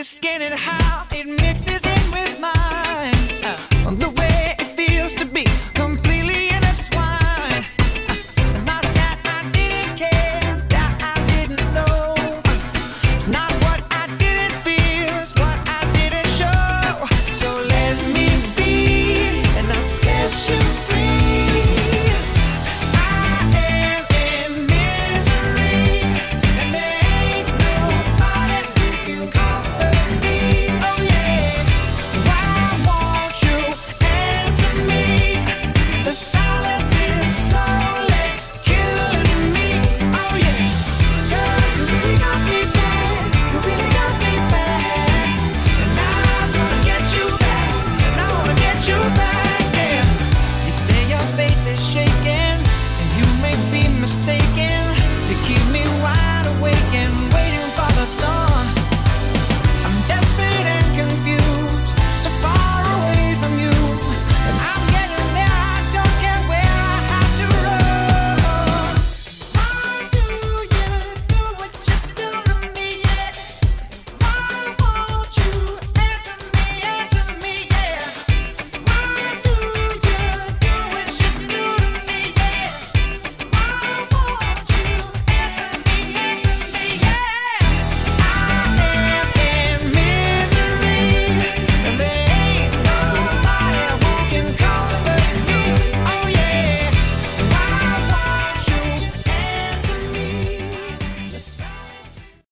your skin and how it mixes in with mine. Uh, the way